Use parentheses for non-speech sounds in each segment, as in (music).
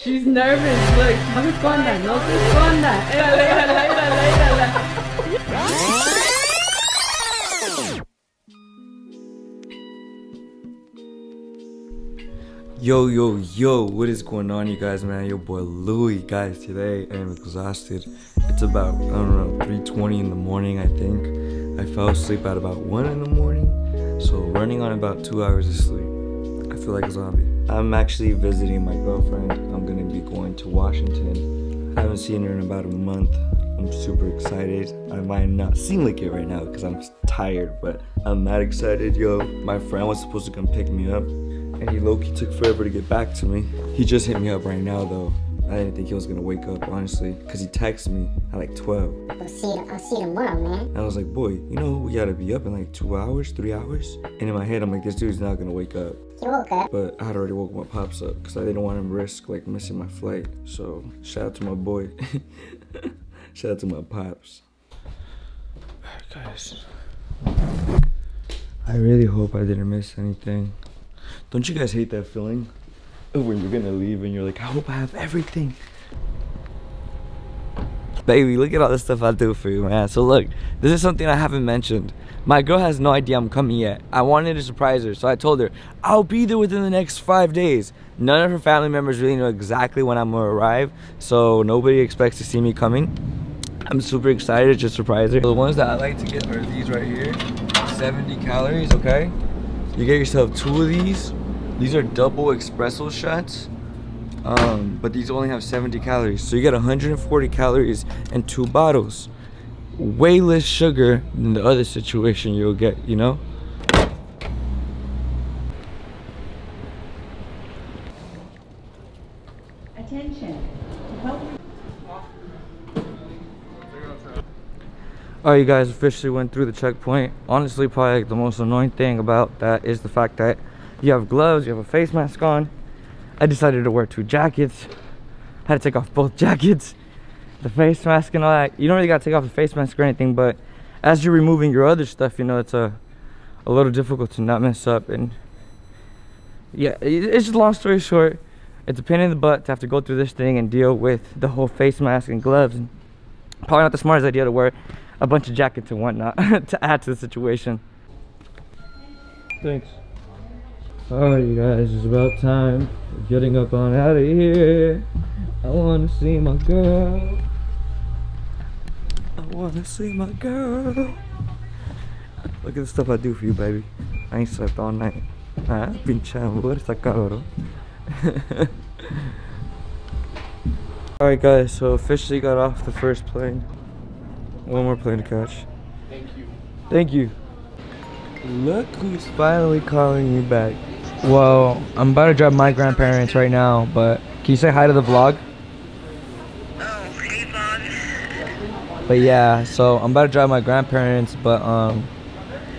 She's nervous. Look, no se esconda, no mírala, mírala. Yo, yo, yo, what is going on, you guys, man? Your boy Louis, guys. Today I am exhausted. It's about, I don't know, 3.20 in the morning, I think. I fell asleep at about 1 in the morning, so running on about 2 hours of sleep. I feel like a zombie. I'm actually visiting my girlfriend. I'm gonna be going to Washington. I haven't seen her in about a month. I'm super excited. I might not seem like it right now because I'm tired, but I'm not excited, yo. My friend was supposed to come pick me up, and he low-key took forever to get back to me. He just hit me up right now, though. I didn't think he was gonna wake up, honestly, because he texted me at like 12. I'll see you, I'll see you tomorrow, man. And I was like, boy, you know, we gotta be up in like two hours, three hours. And in my head, I'm like, this dude's not gonna wake up. He woke up. But I had already woke my pops up because I didn't want him to risk like missing my flight. So shout out to my boy. (laughs) shout out to my pops. Alright guys. I really hope I didn't miss anything. Don't you guys hate that feeling? of When you're gonna leave and you're like, I hope I have everything. Baby, look at all the stuff I do for you, man. So look, this is something I haven't mentioned. My girl has no idea I'm coming yet. I wanted to surprise her, so I told her, I'll be there within the next five days. None of her family members really know exactly when I'm gonna arrive, so nobody expects to see me coming. I'm super excited to surprise her. The ones that I like to get are these right here. 70 calories, okay? You get yourself two of these. These are double espresso shots. Um, but these only have 70 calories. So you get 140 calories and two bottles. Way less sugar than the other situation you'll get, you know? Attention. Alright, you guys officially went through the checkpoint. Honestly, probably the most annoying thing about that is the fact that you have gloves, you have a face mask on. I decided to wear two jackets. Had to take off both (laughs) jackets, the face mask and all that. You don't really gotta take off the face mask or anything, but as you're removing your other stuff, you know, it's a, a little difficult to not mess up. And yeah, it's just long story short, it's a pain in the butt to have to go through this thing and deal with the whole face mask and gloves. And probably not the smartest idea to wear a bunch of jackets and whatnot (laughs) to add to the situation. Thanks. Alright, you guys, it's about time. We're getting up on out of here. I wanna see my girl. I wanna see my girl. Look at the stuff I do for you, baby. I ain't slept all night. Ah, pinche amor, está cabrón. Alright, guys, so officially got off the first plane. One more plane to catch. Thank you. Thank you. Look who's finally calling you back. Well, I'm about to drive my grandparents right now, but can you say hi to the vlog? Oh, hey, vlog. But yeah, so I'm about to drive my grandparents, but um,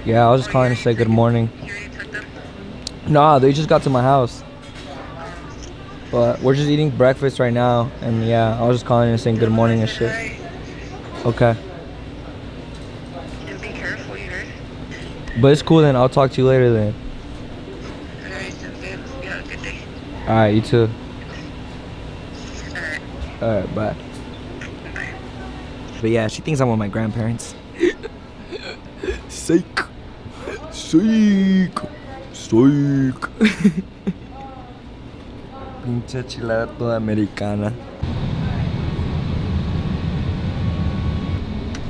yeah, I was just calling to say good morning. You already took them? Nah, they just got to my house. But we're just eating breakfast right now, and yeah, I was just calling and saying good morning and shit. Okay, And be careful, you heard? but it's cool then. I'll talk to you later then. Alright, sounds good. You have a good day. All right, you too. Alright, All right, bye. bye. But yeah, she thinks I'm with my grandparents. Psych. Psych. Psych. (laughs) Pinche chilada toda americana.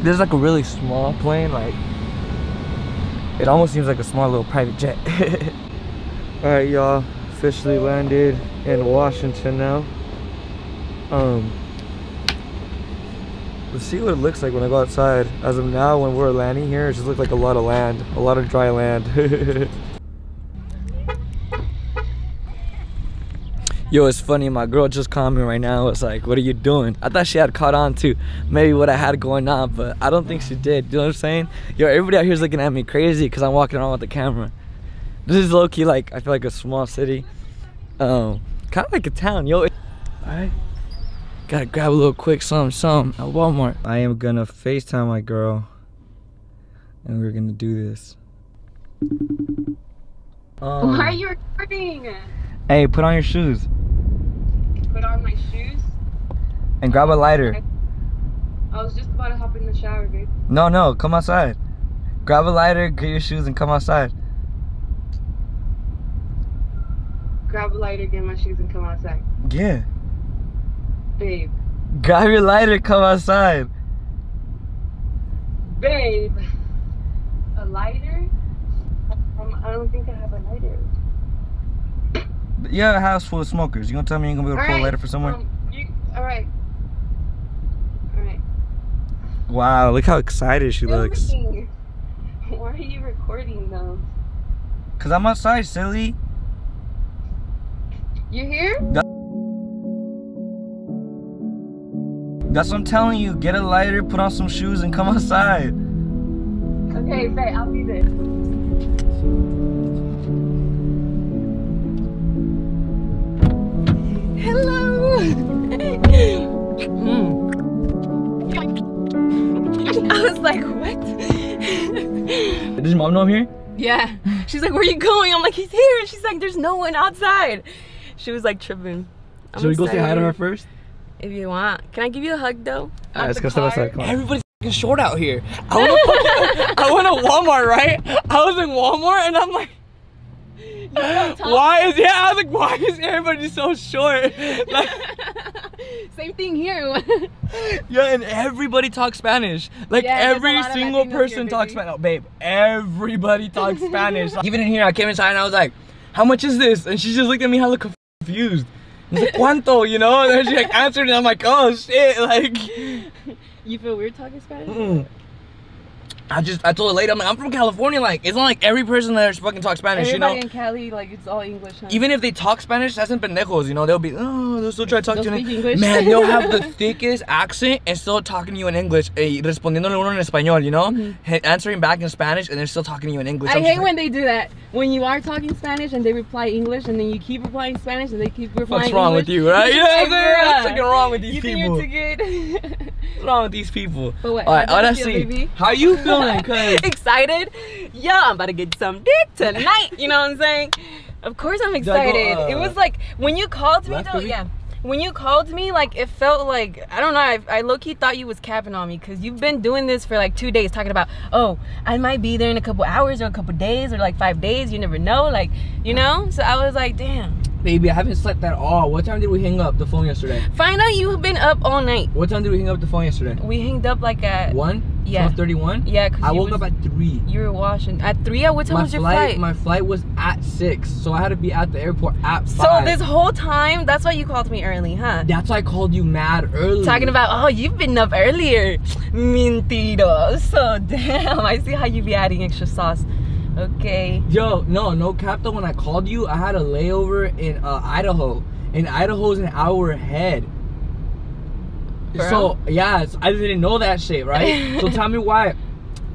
This is like a really small plane, like it almost seems like a small little private jet. (laughs) Alright y'all, officially landed in Washington now. Um Let's see what it looks like when I go outside. As of now, when we're landing here, it just looks like a lot of land, a lot of dry land. (laughs) Yo, it's funny. My girl just called me right now. It's like, what are you doing? I thought she had caught on to maybe what I had going on, but I don't think she did. You know what I'm saying? Yo, everybody out here is looking at me crazy because I'm walking around with the camera. This is low key like I feel like a small city, um, kind of like a town. Yo, alright. Gotta grab a little quick something, something at Walmart. I am gonna FaceTime my girl, and we're gonna do this. Um, Why are you recording? Hey, put on your shoes. Put on my shoes. and grab a lighter. I was just about to hop in the shower, babe. No, no, come outside. Grab a lighter, get your shoes, and come outside. Grab a lighter, get my shoes, and come outside. Yeah. Babe. Grab your lighter, come outside. Babe. A lighter? Um, I don't think I have a lighter. You have a house full of smokers. You gonna tell me you ain't gonna be able to pull a lighter for someone? Um, you, all right. All right. Wow, look how excited she looks. (laughs) Why are you recording though? Cause I'm outside, silly. You here? That's what I'm telling you. Get a lighter, put on some shoes, and come (laughs) outside. Okay, babe, I'll be there. Hello. Hmm. (laughs) I was like, what? Does your mom know I'm here? yeah. She's like, where are you going? I'm like, he's here. And she's like, there's no one outside. She was like tripping. I'm Should we go say hi to her first? If you want. Can I give you a hug though? Alright, On let's go step car? outside. Everybody's fucking short out here. I went, to fucking, I went to Walmart, right? I was in Walmart and I'm like, why is yeah? I was like, why is everybody so short? (laughs) Like, Same thing here. (laughs) yeah, and everybody talks Spanish. Like Yeah, every single person here, talks. Spanish. Oh, babe, everybody talks (laughs) Spanish. Even in here, I came inside and I was like, how much is this? And she just looked at me hella confused. I was like, ¿cuánto? You know? And then she like answered and I'm like, oh shit, like. (laughs) you feel weird talking Spanish? Mm. I just I told a lady I'm like I'm from California like it's not like every person there fucking talks Spanish Everybody you know in Cali, like it's all English. Huh? even if they talk Spanish that's in pendejos you know they'll be oh they'll still try to talk They'll to you in English. man they'll have the (laughs) thickest accent and still talking to you in English eh, respondiéndole uno en español you know He- answering back in Spanish and they're still talking to you in English. I I'm hate just when they do that. When you are talking Spanish and they reply English, and then you keep replying Spanish and they keep like, replying what's wrong English. with you right you know what I'm saying Bruh. what's wrong with these you think people you're too good? (laughs) what's wrong with these people But what, all right how does it honestly feel, how you (laughs) feeling cause excited? Yeah, I'm about to get some dick tonight. You know what I'm saying? Of course I'm I go, excited. uh, it was like when you called me though, yeah. When you called me, like it felt like I don't know. I, I low key thought you was capping on me because you've been doing this for like two days, talking about oh I might be there in a couple hours or a couple days or like five days. You never know, like you know. So I was like, damn. Baby I haven't slept at all what time did we hang up the phone yesterday Find out you've been up all night. what time did we hang up the phone yesterday We hanged up like at One? Yeah. 12:31? yeah. Cause I woke was- up at 3. You were washing at three. At what time My was your flight, flight? my flight was at 6. So I had to be at the airport at 5. So this whole time, that's why you called me early, huh? That's why I called you mad early. Talking about, oh, you've been up earlier. Mentiroso. (laughs) Damn, I see how you be adding extra sauce. Okay. Yo, no, no cap though. When I called you, I had a layover in uh, Idaho. And Idaho's an hour ahead. For So, yeah, I didn't know that shit, right? so (laughs) tell me why.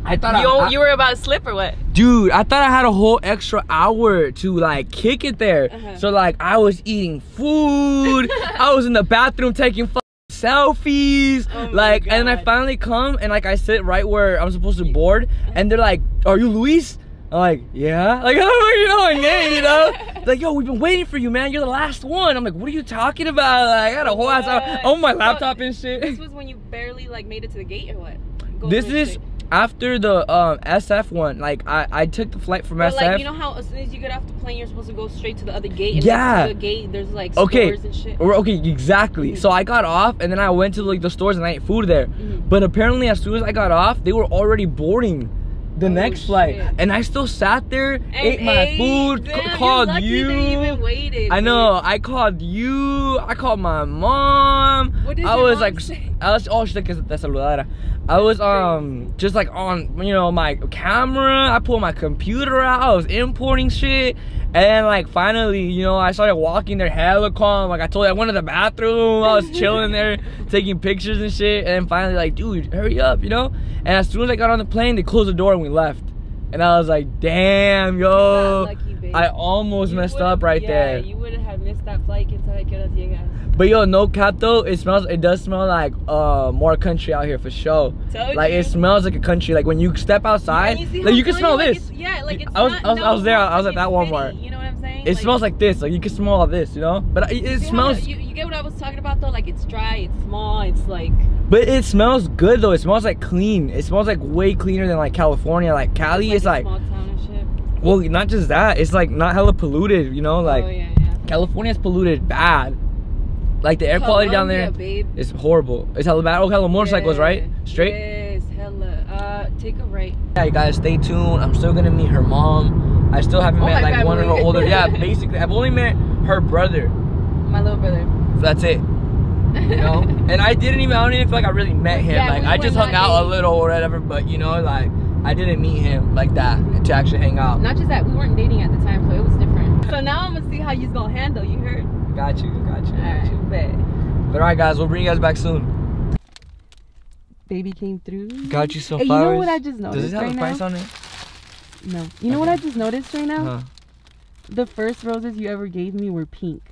I thought You, I, I- you were about to slip or what? Dude, I thought I had a whole extra hour to like kick it there. Uh-huh. So like I was eating food, (laughs) I was in the bathroom taking selfies, Oh like, and I finally come and like I sit right where I'm supposed to board, and they're like, "Are you Luis?" I'm like, "Yeah." Like, (laughs) oh, you know my name, you know? like, yo, we've been waiting for you, man. You're the last one. I'm like, what are you talking about? Like, I got a whole ass on my laptop and shit. This was when you barely like made it to the gate or what? This is straight. after the um, SF one. Like, I I took the flight from But SF. like you know how as soon as you get off the plane, you're supposed to go straight to the other gate. And Yeah. the gate, there's like Okay. stores and shit. Or- Okay, exactly. So I got off and then I went to like the stores and I ate food there. Mhm. But apparently, as soon as I got off, they were already boarding the Oh, next flight, and I still sat there, And ate my food, Damn, called you. Waited. I dude. know. I called you. I called my mom. What did I was mom like, say? (laughs) I was oh shit, te saludara. I was um just like on you know my camera. I pulled my computer out. I was importing shit, and then like finally you know I started walking there hella calm. Like I told you, I went to the bathroom. I was chilling there taking pictures and shit, and then finally like dude, hurry up, you know. And as soon as I got on the plane, they closed the door and we left. And I was like, damn, yo. lucky. I almost You messed up right yeah, there. You wouldn't have missed that flight. Que sabe que horas llegas. But yo, no cap though, it smells. It does smell like uh more country out here for sure. Told Like you. it smells like a country. Like when you step outside, And you like you can smell like this. yeah, like it's I was- not, I was- I was there, I was at that Walmart. fitty, You know what I'm saying? It smells like this. Like you can smell all this, you know. But it, it smells. You, you get what I was talking about though? Like it's dry, it's small, it's like. But it smells good though. It smells like clean. It smells like way cleaner than like California. Like Cali like is like, small town and shit. well, not just that. It's like not hella polluted. You know, like oh yeah, yeah. California's polluted bad. Like the air quality down there babe. is horrible. It's hella bad. Oh, hella motorcycles, right? Straight. Yes, hella. Uh, take a right. Yeah, you guys, stay tuned. I'm still gonna meet her mom. I still haven't Oh, met like one of her older. Yeah, (laughs) basically, I've only met her brother. My little brother. That's it. You know. (laughs) and I didn't even. I don't even feel like I really met him. Yeah, like we I just hung out a little or whatever. But you know, like I didn't meet him like that to actually hang out. Not just that, we weren't dating at the time, so it was different. So now I'm gonna see how you's gonna handle. You heard? Got you. Got you. Got you. Alright, bet. But alright, guys, we'll bring you guys back soon. Baby came through. Got you some Hey, you know what I just noticed Does it have right a price now? on it? No. You know what I just noticed right now? Huh. The first roses you ever gave me were pink.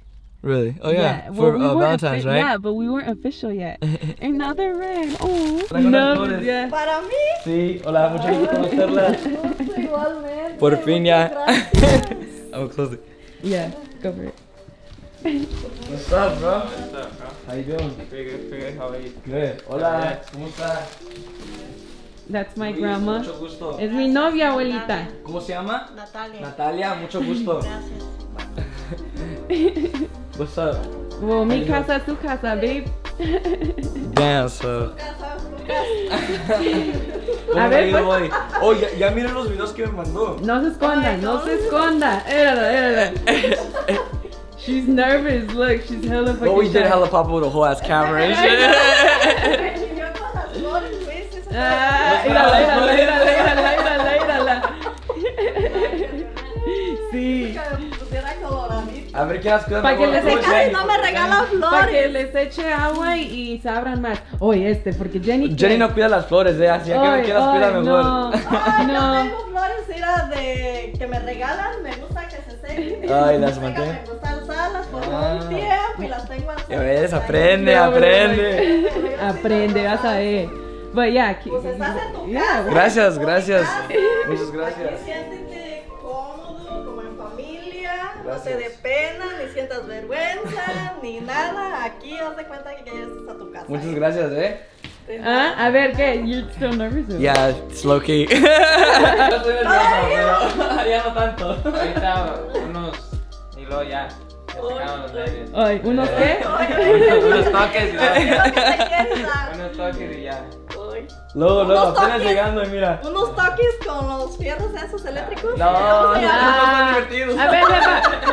Really? Oh yeah. well, For we uh, weren't Valentine's, offi- right? Yeah, but we weren't official yet. (laughs) and now they're red. Oh. No, yeah. Para mí, Sí, hola, mucho gusto conocerla. (laughs) gusto igualmente. Por fin ya. muchas gracias. (laughs) I'm gonna close it. Yeah, go for it. What's up, bro? What's up, bro? How you doing? Pretty good, pretty good. How are you? Good. Hola. ¿Cómo estás? That's my grandma. Mucho gusto. Es mi novia, abuelita. ¿Cómo se llama? Natalia. Natalia, mucho (laughs) gusto. Gracias. What's up? Well, mi casa, su casa, babe. (laughs) Damn, so. (laughs) A ver, pues. Oh, ya, ya miren los videos que me mandó. No se esconda, no se esconda. Érala, érala. She's nervous. Look, she's hella fucking But we did hella pop with a whole ass camera and shit. Flores, Ah, mírala. Sí. me. A ver qué las cosas Pa' que les eche- Ay, no me regala Para que flores. les eche agua y, y se abran más. Oye, este, porque Jenny. Jenny no cuida las flores, eh, así que Ay, que las cuida mejor. no. (laughs) No. tengo flores, mira, de que me regalan, me gusta que se sequen. Ay, las Venga, usarlas por Ah. tiempo y las tengo así. Ya ves, aprende, No, aprende. Aprende, vas a ver. But yeah, ki- Pues estás en tu casa. Gracias, gracias. Aquí Muchas gracias. siéntete cómodo, como en familia, no te dé pena, ni sientas vergüenza, ni nada. Aquí haz de cuenta que ya estás a tu casa. Muchas gracias, eh. Ah, a ver, ¿qué? You're still nervous? or- Yeah, it's low key. (laughs) Yo estoy nervioso, pero (laughs) ya no tanto. Ahorita unos. Y luego ya. ¿Unos qué? Unos, toques. Unos toques y ya. Luego, luego, apenas toques. llegando y mira. Unos toques con los fierros esos eléctricos. No, ¿Cómo se no, no. divertidos. A ver,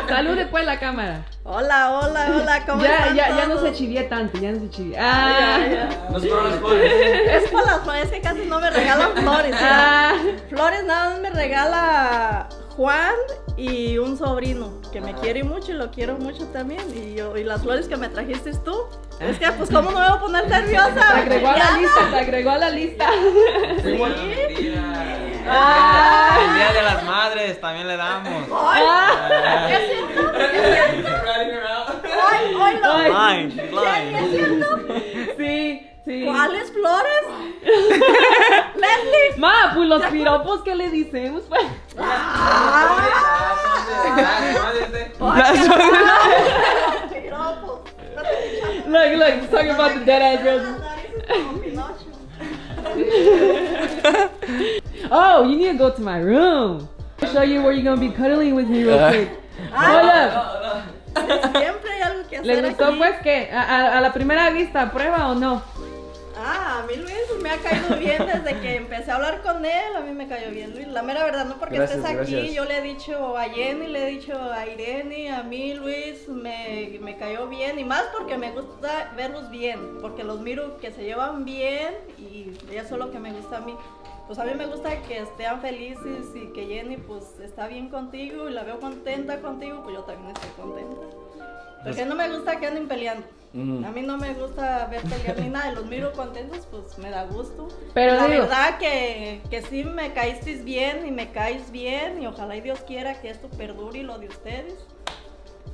salude pues la cámara. Hola, hola, hola, ¿cómo Ya, están ya, ya no se chivié tanto, ya no se chivié. Ah, Ya, ya. Nos fueron las flores. Es por las flores que casi no me regalan flores. ah. Flores nada más me regala Juan y un sobrino que me quiere mucho y lo quiero mucho también. Y, yo, y las flores que me trajiste tú. Es que, pues, ¿cómo no me voy a poner (laughs) nerviosa? Te agregó a la Ya, lista, te agregó a la lista. (laughs) Mentira. Ah. El día de las madres también le damos. Ah. ¿Es cierto? ¿Es cierto? Hoy, hoy lo Ay. Blind. Sí, sí. ¿Cuáles flores? (laughs) Leslie. Ma, pues los piropos que le decimos, pues. Piropos. Look, look, he's talking about the dead ass roses. (laughs) Oh, you need to go to my room. I'll show you where you're gonna be cuddling with me real uh. quick. Ah. Hold up. (laughs) Siempre hay algo que hacer ¿Les gustó pues que a, a- a la primera vista prueba o no? A mí Luis me ha caído bien desde que empecé a hablar con él. A mí me cayó bien Luis. La mera verdad, no porque Gracias, estés aquí. gracias. Yo le he dicho a Jenny, le he dicho a Irene, a mí Luis me, me cayó bien. Y más porque me gusta verlos bien. Porque los miro que se llevan bien y eso es lo que me gusta a mí. Pues a mí me gusta que estén felices y que Jenny pues está bien contigo y la veo contenta contigo, pues yo también estoy contenta. Porque no me gusta que anden peleando. Ujú. A mí no me gusta ver pelear ni nada, y los miro contentos, pues me da gusto. Pero la digo- verdad que, que sí me caísteis bien y me caes bien y ojalá y Dios quiera que esto perdure y lo de ustedes.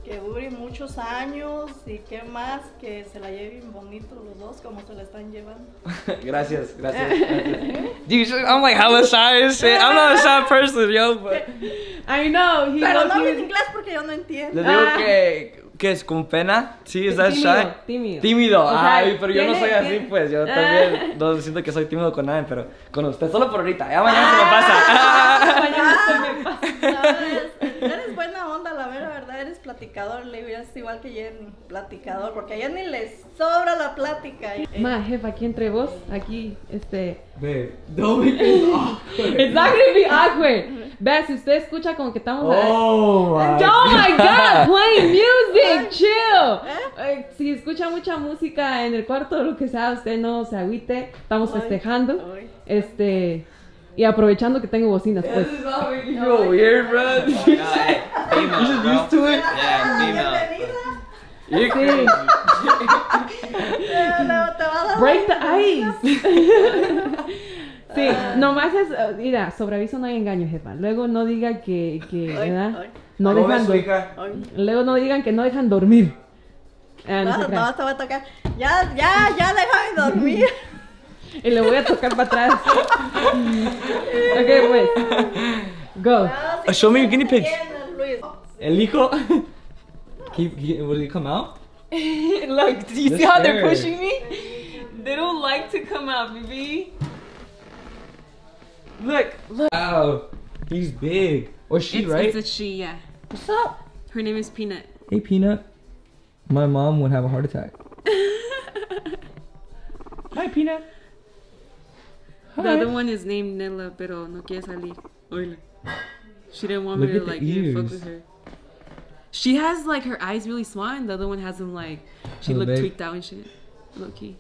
que dure muchos años y qué más que se la lleven bonito los dos como se la están llevando. (laughs) gracias, gracias. (laughs) gracias. Dude, I'm like hella shy shit. I'm not a shy person, yo, but (laughs) I know. He Pero no is- inglés porque yo no le entiendo. digo Ah. que que es con pena. Sí, es that Tímido, shy. tímido. Tímido. O sea, Ay, pero yo no soy así, tiene- pues. Yo Ah. también no siento que soy tímido con nadie, pero con usted solo por ahorita. Ya mañana se me pasa. (laughs) Mañana se me (laughs) pasa. No, eres, eres buena onda, la mera verdad, eres platicador, le eres igual que Jenny, platicador, porque a Jenny le sobra la plática. (laughs) Ma, jefa, aquí entre vos, aquí, este. Babe, don't make this awkward. It's not gonna be awkward. Vea, si usted escucha como que estamos. Oh my Oh my god, God. playing music, chill. Eh, Si escucha mucha música en el cuarto lo que sea, usted no se agüite. Estamos Ay, festejando. ay. Este. Y aprovechando que tengo bocinas, pues. This is all making you feel weird, bro. No, hey, female, You're just bro. used to it. Yeah, female. Bienvenida. You're Sí. Luego (laughs) te va a dar Break the ice. (laughs) Sí, nomás es, eh, mira, sobre aviso no hay engaño, jefa. Luego no diga que, que ¿verdad? No ¿Cómo dejan. Luego no digan que no dejan dormir. Ah, no se No, no, te va a tocar. Ya, ya, ya, déjame dormir. (laughs) Y le voy a tocar para atrás. (laughs) ok, pues. Go. No, Uh, show me your guinea pigs. entiendes, Luis. El hijo. He, he, will he come out? (laughs) Look, do you They're see how they're scared. pushing me? They don't like to come out, baby. Look, look. Wow, he's big. Or she, it's, right? it's a she, yeah. What's up? Her name is Peanut. Hey, Peanut. My mom would have a heart attack. (laughs) Hi, Peanut. The other one is named Nella, pero no quiere salir. Oíla. She didn't want Look me to like even fuck with her. She has like her eyes really small, and the other one has them like she Oh, looked babe. tweaked out and shit. Low key.